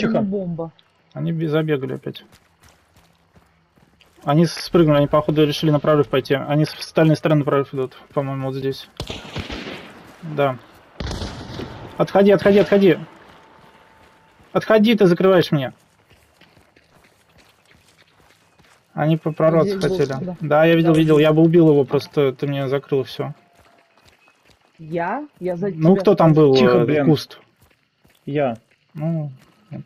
Тихо. бомба. Они забегали опять. Они спрыгнули, они походу решили на прорыв пойти. Они с остальной стороны прорыв идут, по-моему, вот здесь. Да. Отходи, отходи, отходи. Отходи, ты закрываешь меня. Они по прорваться Здесь хотели. да. Да, я видел, Да, видел. Я бы убил его, просто ты мне закрыл все. Я? Я за Ну, кто там был? Тихо, э, блин. Куст. Я. Ну, вот.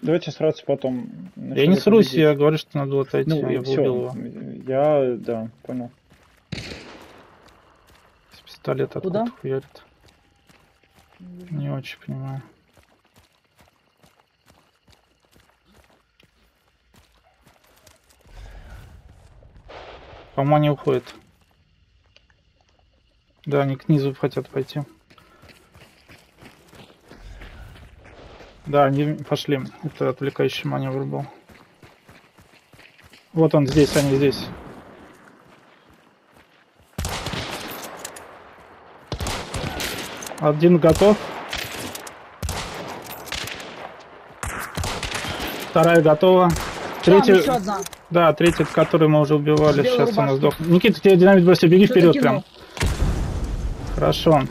Давайте сраться потом. Я не срусь, я говорю, что надо было отойти, Ну, я все. убил его. Я, да, понял. С пистолета Куда? откуда хуярит. Не очень понимаю. По-моему, они уходят. Да, они к низу хотят пойти. Да, они пошли. Это отвлекающий маневр был. Вот он здесь, они здесь. Один готов. Вторая готова. Там Третья, еще одна. да, третья, которую мы уже убивали, Белая сейчас она рубашка. сдохнет. Никита, тебе динамит бросил, беги Что вперед прям. Хорошо.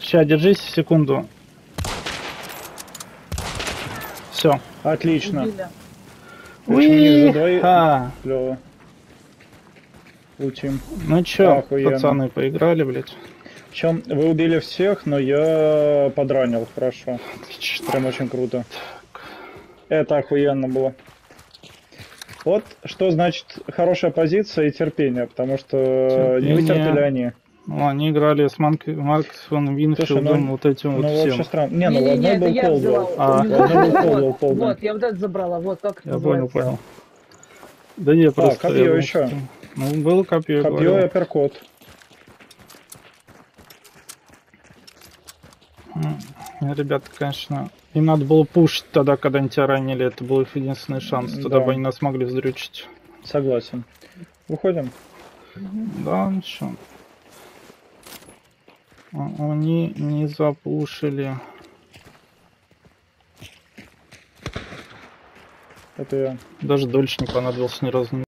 Сейчас, держись секунду. Все. Отлично. Убили. Причем у них за двоих- А, Клево. Лутим. ну чё, Охуенно. пацаны, поиграли, блядь. Причем вы убили всех, но я подранил хорошо. Отлично. Прям очень круто. Это охуенно было. Вот что значит хорошая позиция и терпение, потому что не Терпение. вытерпели они. Ну, они играли с Манк... Марксом, Винфилдом, ну, вот этим Ну, вот вообще всем. странно. Не, ну Не-не-не, одной это был я взяла. А. Был Вот, я вот это забрала. Вот как Я понял, понял. Да не, просто... копье я думал, ещё. что- Ну, было копье, Копье и апперкот. М, Ребята, конечно, им надо было пушить тогда, когда они тебя ранили. Это был их единственный шанс. Тогда Да. бы они нас могли вздрючить. Согласен. Выходим. Да, ничего. А- Они не запушили. Это я. Даже дольше не понадобился ни разу.